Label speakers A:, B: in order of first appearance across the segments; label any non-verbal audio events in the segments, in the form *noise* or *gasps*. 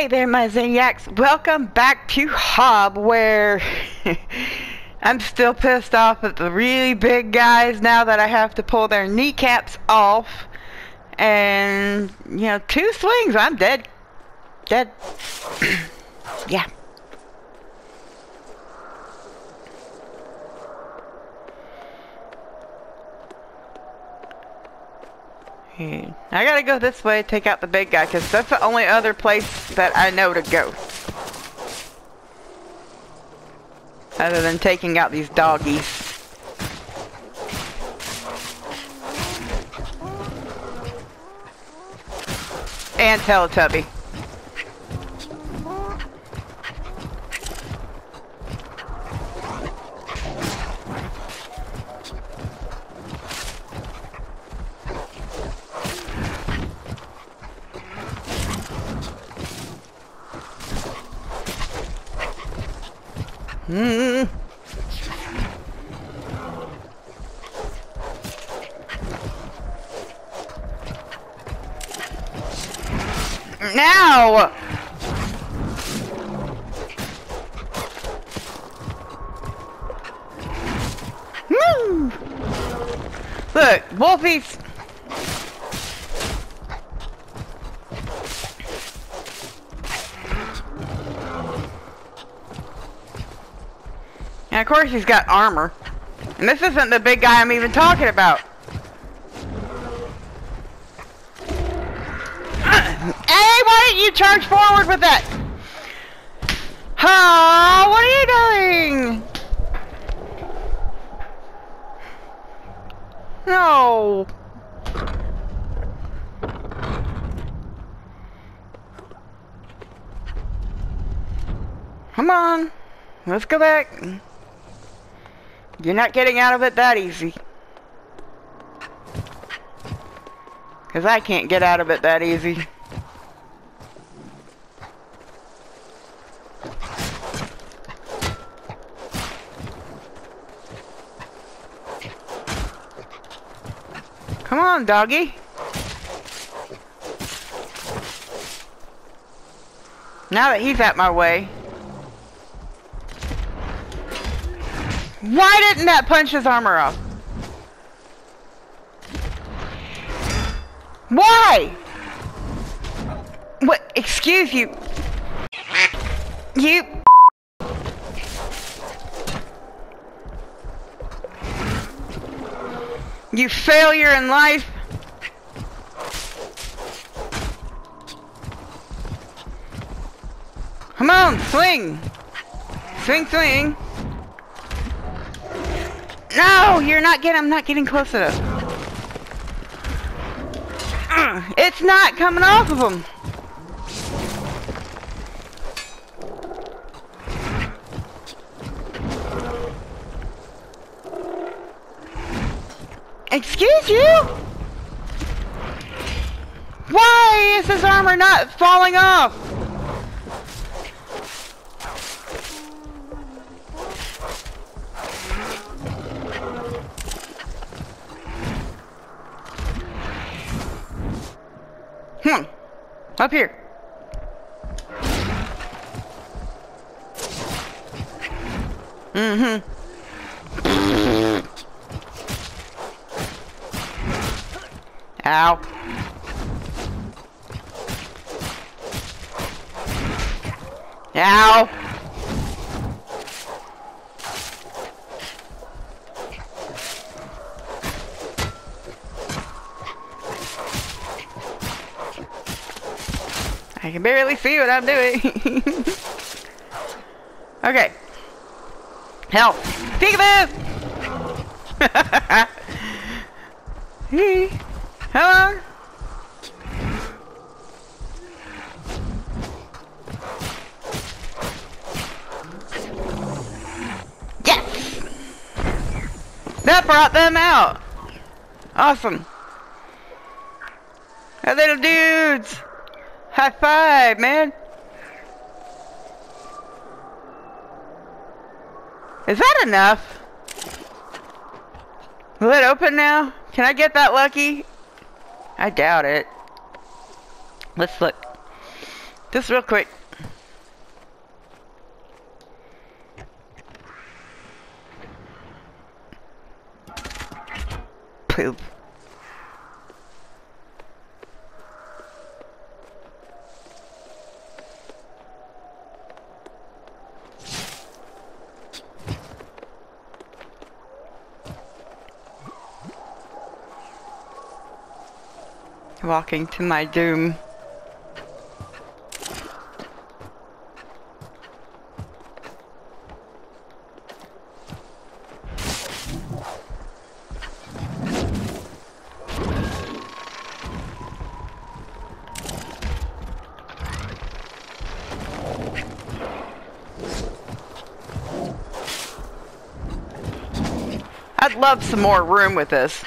A: Hey there, my Zaniacs. Welcome back to Hob, where *laughs* I'm still pissed off at the really big guys now that I have to pull their kneecaps off. And, you know, two swings, I'm dead. Dead. *clears throat* yeah. Hmm. I gotta go this way, take out the big guy, because that's the only other place that I know to go. Other than taking out these doggies. And Teletubby. Mm. Now! Woo! Hmm. Look, Wolfie's... And of course he's got armor. And this isn't the big guy I'm even talking about. Charge forward with that? Huh? What are you doing? No. Come on. Let's go back. You're not getting out of it that easy. Because I can't get out of it that easy. On, doggy. Now that he's at my way. Why didn't that punch his armor off? Why? What? Excuse you. You. You failure in life. Come on, swing. Swing, swing. No, you're not getting, I'm not getting close enough. *clears throat* It's not coming off of him. Excuse you? Why is his armor not falling off? Hmm. Up here. Mm-hmm. Ow. Ow. I can barely see what I'm doing. *laughs* okay. Help. Peekaboo! *laughs* hey. Hello? Yes! That brought them out. Awesome. Hey, little dudes. High five, man. Is that enough? Will it open now? Can I get that lucky? I doubt it. Let's look. Just real quick. Poop. Walking to my doom. I'd love some more room with this.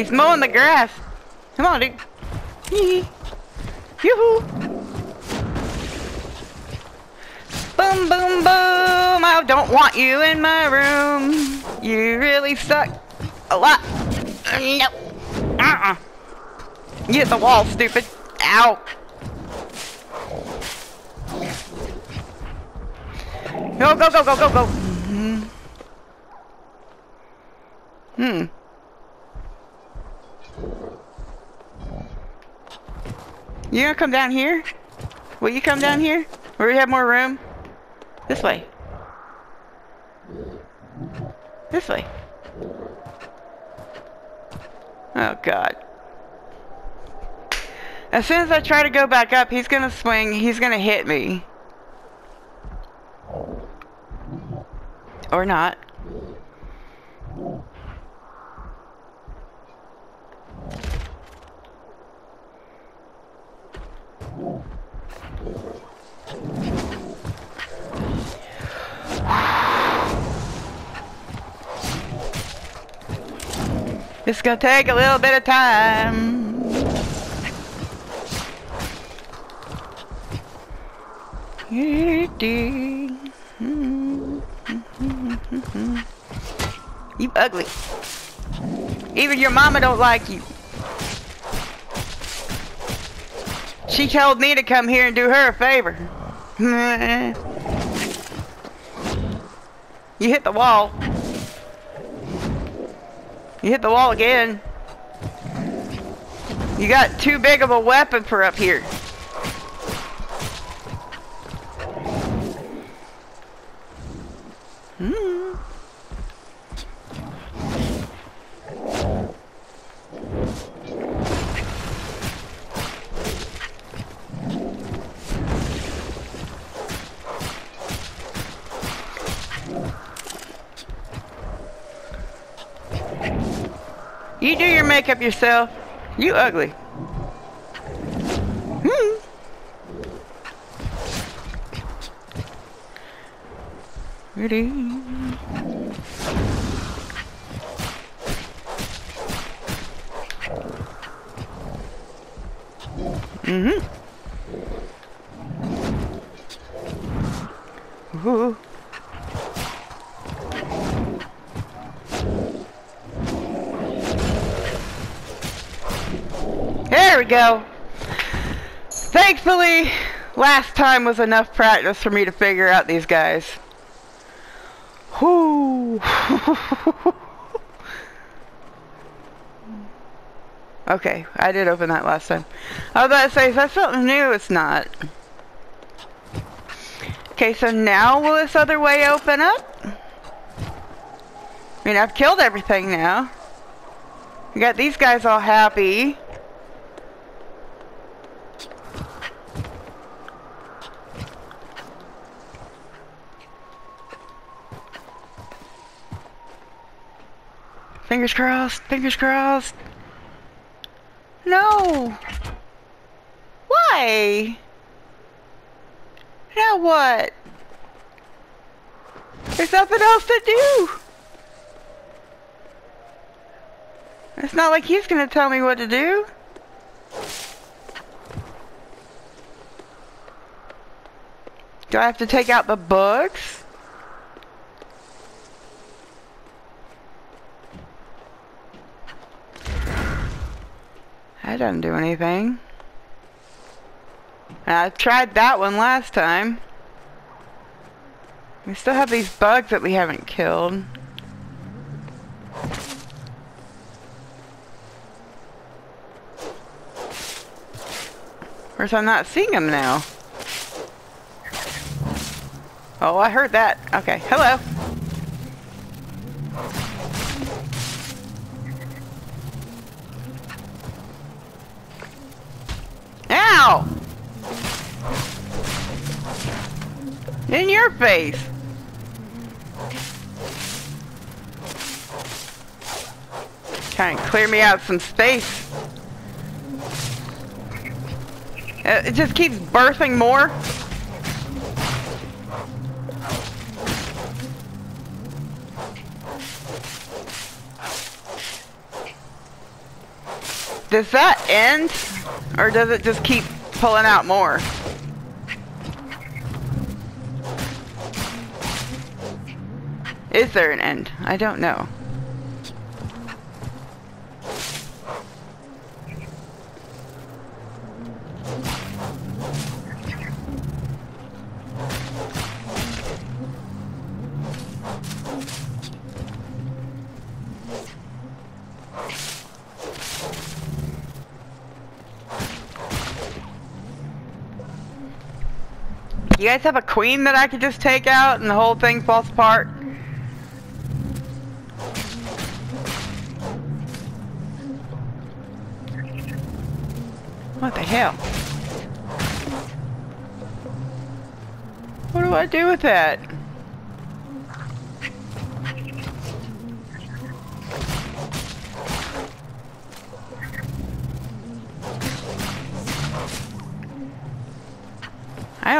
A: He's mowing the grass. Come on, dude. Yoo-hoo. Boom, boom, boom. I don't want you in my room. You really suck a lot. No. Uh-uh. You hit the wall, stupid. Ow. Go, go, go, go, go, go. Hmm. Hmm. You gonna come down here? Will you come down here? Where we have more room? This way. This way. Oh god. As soon as I try to go back up, he's gonna swing, he's gonna hit me. Or not. It's gonna take a little bit of time. You ugly. Even your mama don't like you. She told me to come here and do her a favor. *laughs* you hit the wall. You hit the wall again. You got too big of a weapon for up here. Hmm. You makeup yourself. You ugly. Hmm. Ready. Mm-hmm. Ooh. There we go. Thankfully, last time was enough practice for me to figure out these guys. Whoo. *laughs* okay, I did open that last time. I was about to say, is that something new? It's not. Okay, so now will this other way open up? I mean, I've killed everything now. We got these guys all happy. Fingers crossed, fingers crossed. No! Why? Now what? There's nothing else to do! It's not like he's gonna tell me what to do. Do I have to take out the books? Doesn't do anything. I tried that one last time. We still have these bugs that we haven't killed. Of course, I'm not seeing them now. Oh, I heard that. Okay, hello. In your face! Trying to clear me out some space. Uh, it just keeps birthing more. Does that end? Or does it just keep pulling out more? Is there an end? I don't know. You guys have a queen that I could just take out and the whole thing falls apart? What the hell? What do I do with that?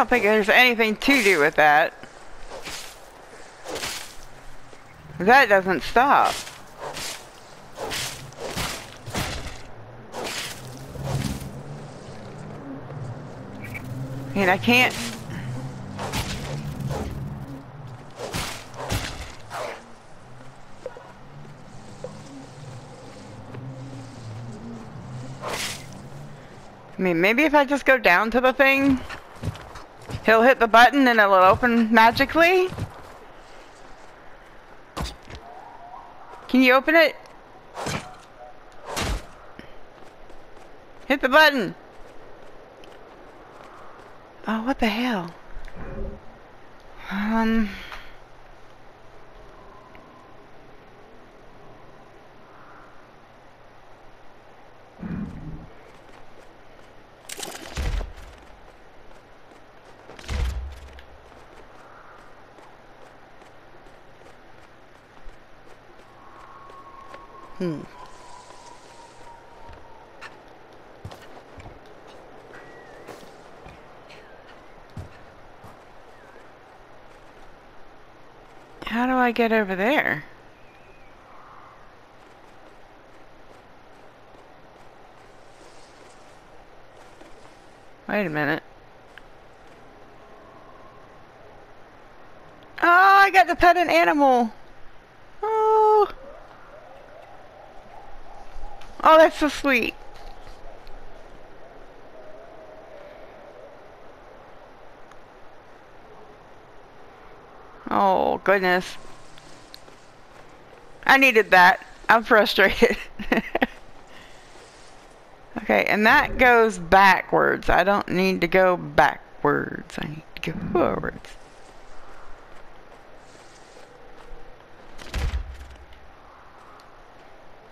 A: Don't think there's anything to do with that. That doesn't stop. And I can't... I mean, maybe if I just go down to the thing, he'll hit the button and it'll open magically? Can you open it? Hit the button! Oh, what the hell? Um... Hmm. How do I get over there? Wait a minute. Oh, I got to pet an animal. Oh. Oh, that's so sweet. Oh, goodness. I needed that. I'm frustrated. *laughs* okay, and that goes backwards. I don't need to go backwards. I need to go forwards.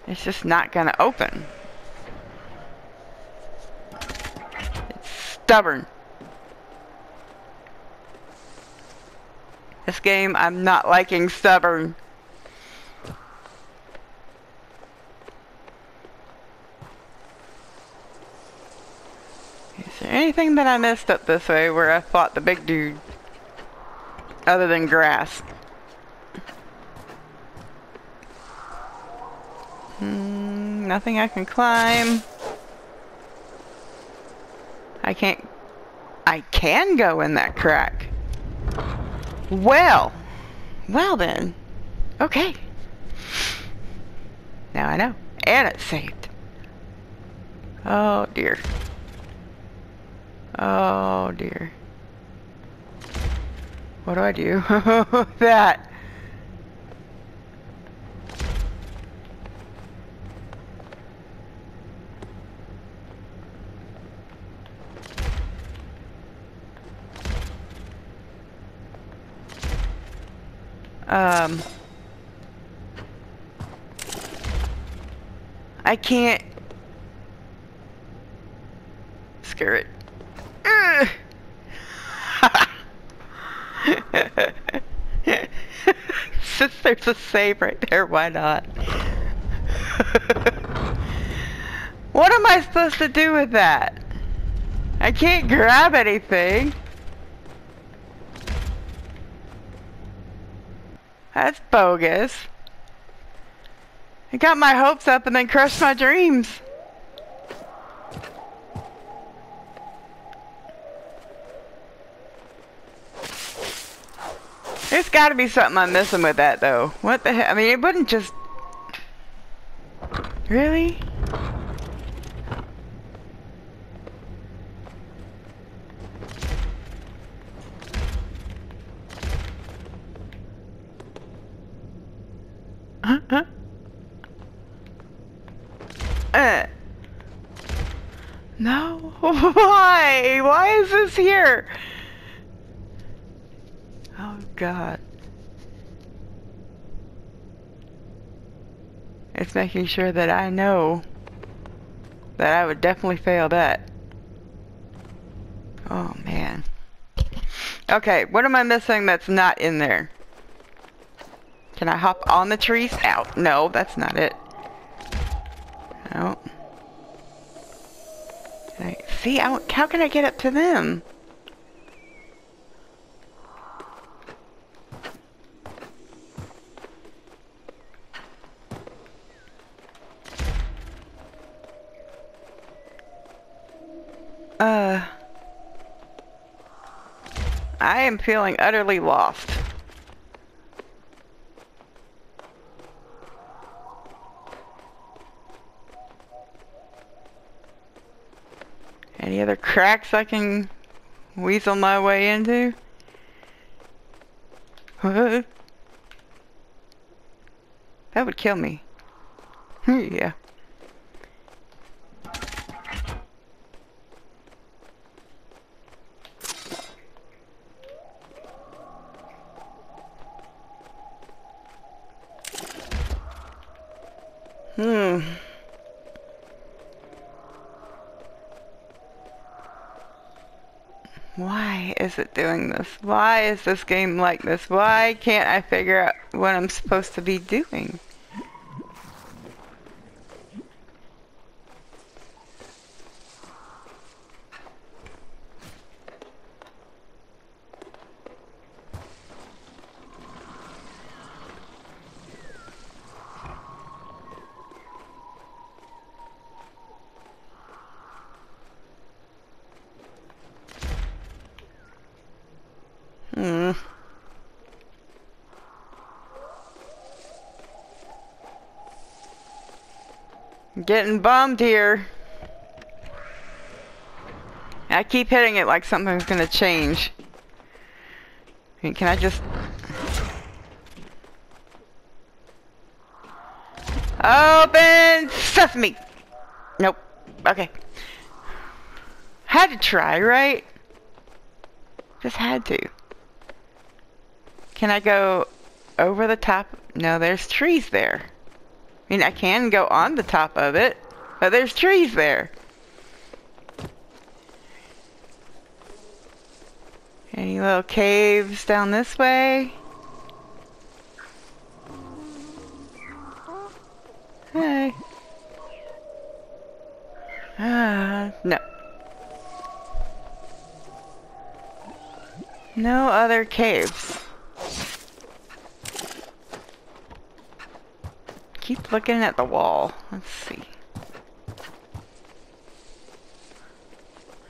A: It's just not to open. It's stubborn. This game, I'm not liking stubborn. Is there anything that I missed up this way where I fought the big dude? Other than grass. Nothing I can climb. I can't... I can go in that crack. Well, well then. Okay. Now I know. And it's saved. Oh dear. Oh dear. What do I do? *laughs* that. Um, I can't. Screw it. *laughs* Since there's a save right there, why not? *laughs* what am I supposed to do with that? I can't grab anything. That's bogus. I got my hopes up and then crushed my dreams. There's got to be something I'm missing with that, though. What the hell? I mean, it wouldn't just... Really? Uh. No. *laughs* Why? Why is this here? Oh God. It's making sure that I know that I would definitely fail that. Oh man. Okay, what am I missing that's not in there? Can I hop on the trees? Out. No, that's not it. Can I, see, how, how can I get up to them? Uh... I am feeling utterly lost. Any other cracks I can weasel my way into? That would kill me. Hmm, yeah. Hmm. It doing this? Why is this game like this? Why can't I figure out what I'm supposed to be doing? Hmm. Getting bummed here. I keep hitting it like something's gonna change. Can I just... Open sesame! Nope. Okay. Had to try, right? Just had to. Can I go over the top? No, there's trees there. I mean, I can go on the top of it, but there's trees there. Any little caves down this way? Hey. Ah, uh, no. No other caves. Looking at the wall. Let's see.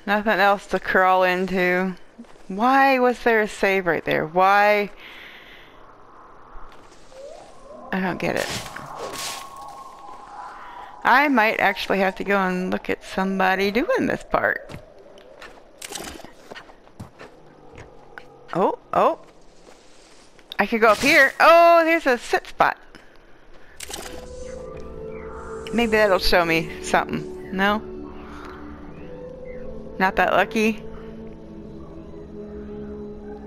A: Nothing else to crawl into. Why was there a save right there? Why? I don't get it. I might actually have to go and look at somebody doing this part. Oh, oh. I could go up here. Oh, there's a sit spot. Maybe that'll show me something. No? Not that lucky?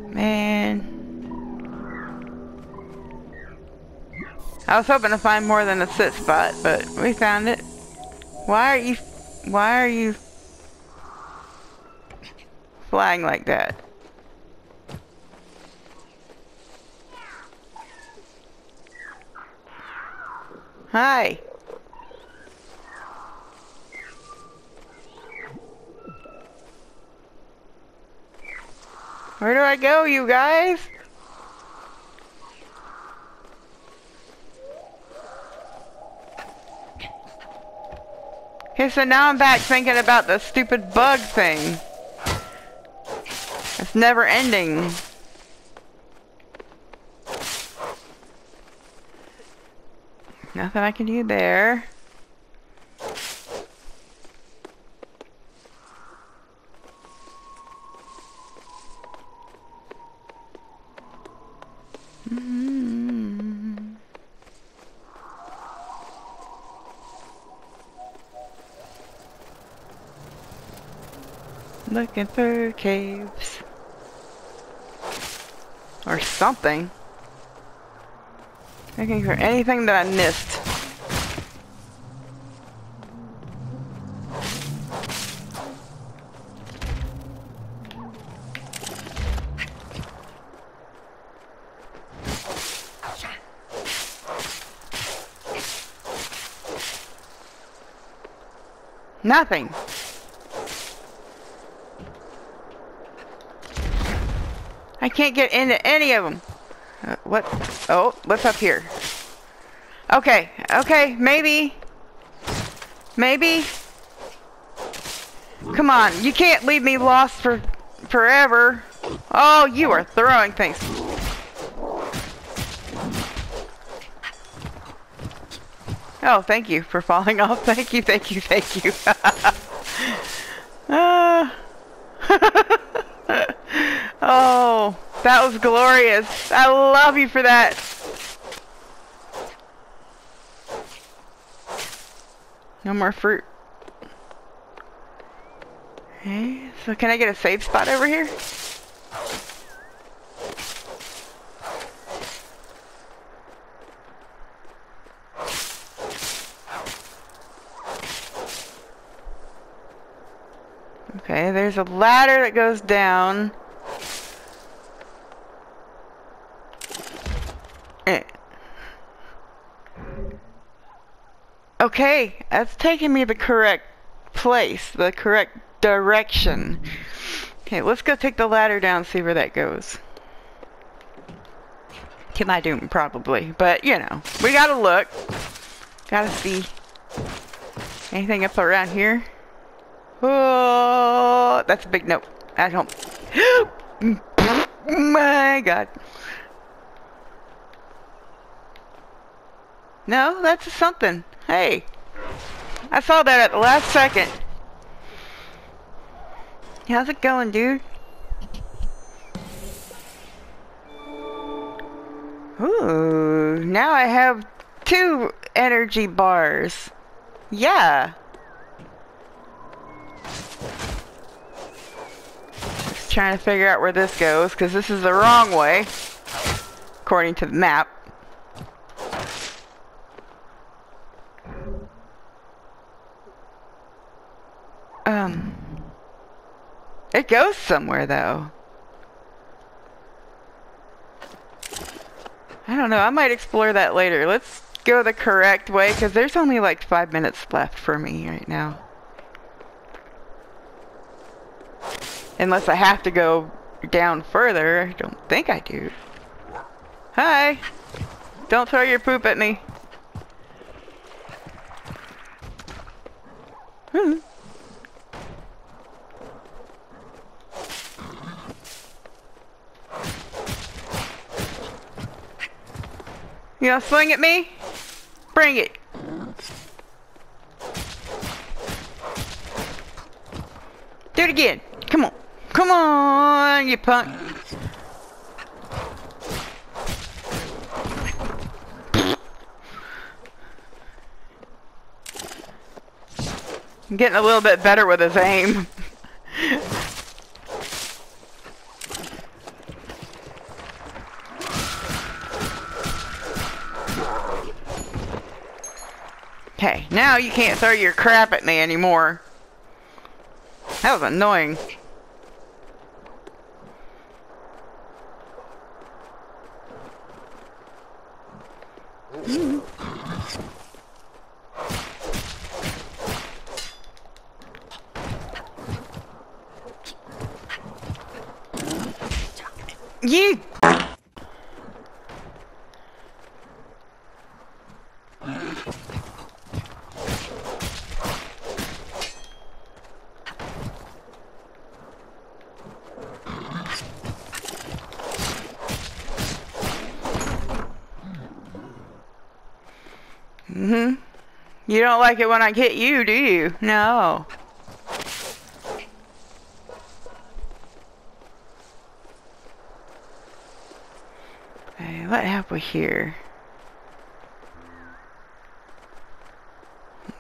A: Man. I was hoping to find more than a sit spot, but we found it. Why are you... Why are you... Flying like that? Hi. Where do I go, you guys? Okay, so now I'm back thinking about the stupid bug thing. It's never ending. Nothing I can do there. Mm-hmm. Looking for caves. Or something. Looking for anything that I missed. Nothing. I can't get into any of them. Uh, what? Oh, what's up here? Okay, okay, maybe. Maybe. Come on, you can't leave me lost for forever. Oh, you are throwing things. Oh, thank you for falling off. *laughs* Thank you, thank you, thank you. uh. *laughs* *laughs* Oh, that was glorious. I love you for that. No more fruit. Okay, so can I get a safe spot over here? Okay, there's a ladder that goes down. Eh. Okay, that's taking me the correct place, the correct direction. Okay, let's go take the ladder down see where that goes. To my doom, probably. But, you know, we gotta look. Gotta see. Anything up around here? Oh, that's a big note. I don't... *gasps* My god. No, that's something. Hey, I saw that at the last second. How's it going, dude? Ooh, now I have two energy bars. Yeah. Trying to figure out where this goes, because this is the wrong way, according to the map. Um, it goes somewhere though. I don't know. I might explore that later. Let's go the correct way because there's only like five minutes left for me right now. Unless I have to go down further. I don't think I do. Hi! Don't throw your poop at me. Hmm. You gonna swing at me? Bring it. Do it again. Come on. Come on, you punk. I'm getting a little bit better with his aim. Okay, now you can't throw your crap at me anymore. That was annoying. You Mm-hmm. You don't like it when I hit you, do you? No. Okay, what have we here?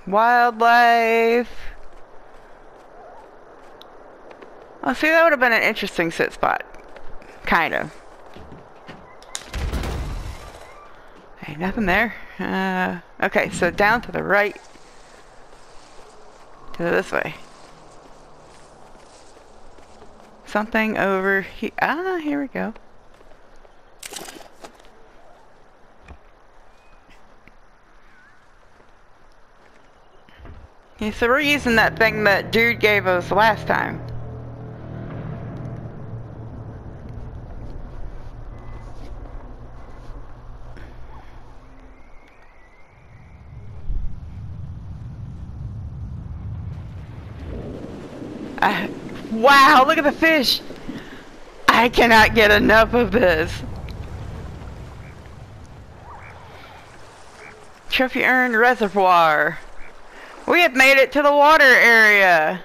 A: Wildlife. Oh, see, that would have been an interesting sit spot. Kind of. Hey, nothing there. Uh, okay, so down to the right. To this way. Something over here. Ah, here we go. Yeah, so we're using that thing that dude gave us last time. Uh, wow, look at the fish! I cannot get enough of this. Trophy earned reservoir. We have made it to the water area.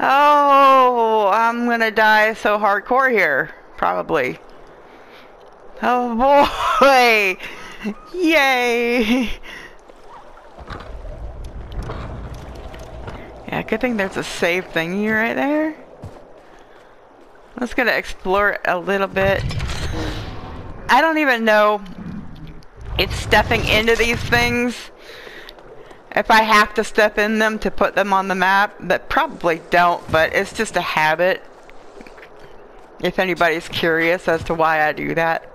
A: Oh, I'm gonna die so hardcore here, probably. Oh boy! *laughs* Yay! Good thing there's a save thingy right there. Let's gonna explore a little bit. I don't even know if stepping into these things, if I have to step in them to put them on the map, that probably don't, but it's just a habit. If anybody's curious as to why I do that.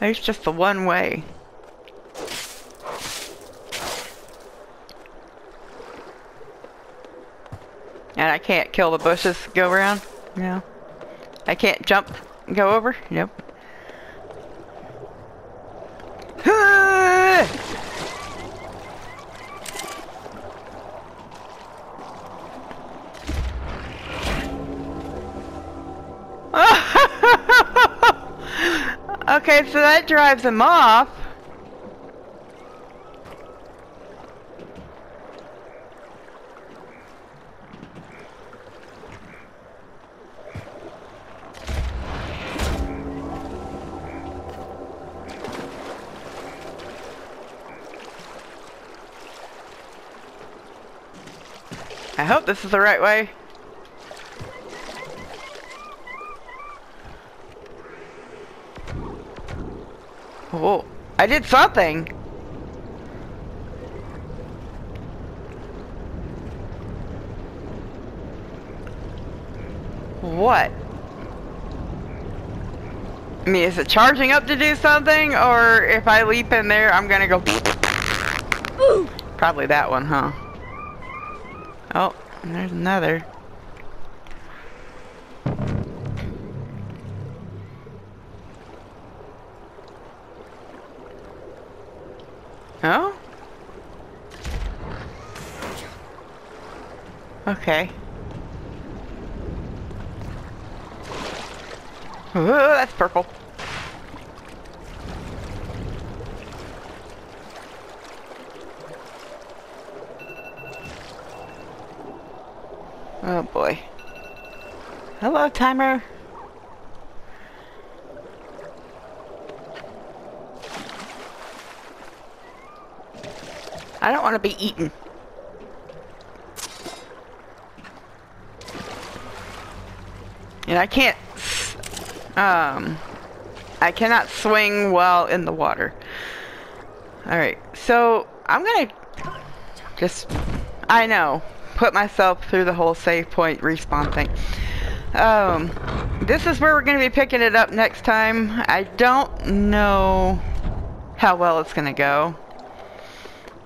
A: There's just the one way. And I can't kill the bushes, go around? No. I can't jump, go over? Nope. Drives him off. I hope this is the right way. Oh, I did something. What? I mean, is it charging up to do something? Or if I leap in there, I'm gonna go... *laughs* Probably that one, huh? Oh, there's another. Okay. Ooh, that's purple. Oh boy. Hello, timer. I don't want to be eaten. And I can't, um, I cannot swing well in the water. Alright, so I'm gonna just, I know, put myself through the whole save point respawn thing. Um, this is where we're gonna be picking it up next time. I don't know how well it's gonna go.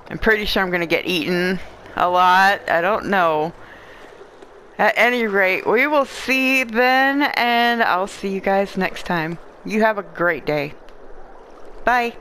A: I'm pretty sure I'm gonna get eaten a lot. I don't know. At any rate, we will see then, and I'll see you guys next time. You have a great day. Bye.